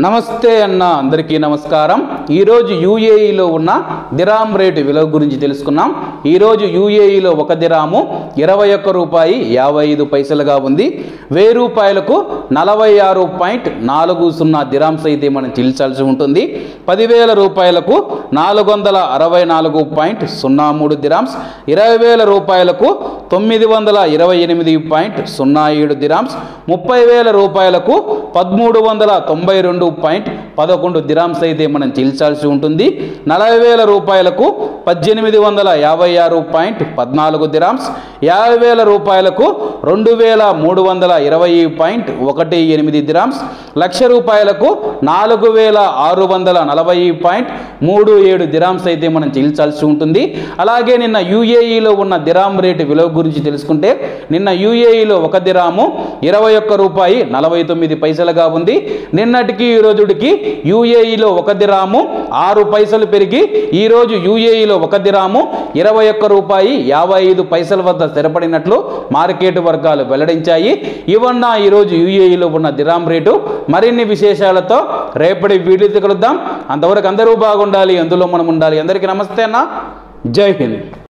నమస్తే అన్న అందరికీ నమస్కారం. ఈరోజు యూఏఈలో ఉన్న దిరామ్ రేటు విలువ గురించి తెలుసుకున్నాం. ఈరోజు యూఏఈలో ఒక దిరాము ఇరవై ఒక్క రూపాయి యాభై ఐదు పైసలుగా ఉంది. వెయ్యి రూపాయలకు నలభై ఆరు పాయింట్ నాలుగు సున్నా దిరామ్స్ అయితే మనం చెల్లించాల్సి ఉంటుంది. పదివేల రూపాయలకు నాలుగు వందల అరవై నాలుగు పాయింట్ సున్నా మూడు దిరామ్స్. ఇరవై వేల రూపాయలకు తొమ్మిది వందల ఇరవై ఎనిమిది పాయింట్ సున్నా ఏడు దిరామ్స్ ముప్పై వేల రూపాయలకు పదమూడు వందల తొంభై రెండు పాయింట్ పదకొండు దిరామ్స్ అయితే మనం చెల్లించాల్సి ఉంటుంది. నలభై వేల రూపాయలకు పద్దెనిమిది వందల యాభై ఆరు పాయింట్ పద్నాలుగు దిరామ్స్. యాభై వేల రూపాయలకు రెండు వేల మూడు వందల ఇరవై పాయింట్ ఒకటి ఎనిమిది దిరామ్స్. లక్ష రూపాయలకు నాలుగు వేల ఆరు వందల నలభై పాయింట్ మూడు ఏడు దిరామ్స్ అయితే మనం చెల్లించాల్సి ఉంటుంది. అలాగే నిన్న యూఏఈలో ఉన్న దిరామ్ రేటు విలువ గురించి తెలుసుకుంటే నిన్న యూఏఈలో ఒక దిరాము ఇరవై ఒక్క రూపాయి నలభై తొమ్మిది పైసలుగా ఉంది. నిన్నటికి ఈ రోజుడికి యూఏఈలో ఒక దిరాము ఆరు పైసలు పెరిగి ఈరోజు యూఏఈలో ఒక దిరాము ఇరవై ఒక్క రూపాయి యాభై ఐదు పైసల వద్ద స్థిరపడినట్లు మార్కెట్ వర్గాలు వెల్లడించాయి. ఇవన్న ఈరోజు యూఏఈలో ఉన్న దిరామ్ రేటు. మరిన్ని విశేషాలతో రేపటి వీడియో కలుద్దాం. అంతవరకు అందరూ బాగుండాలి అందులో మనం ఉండాలి. అందరికీ నమస్తే అన్న. జై హింద్.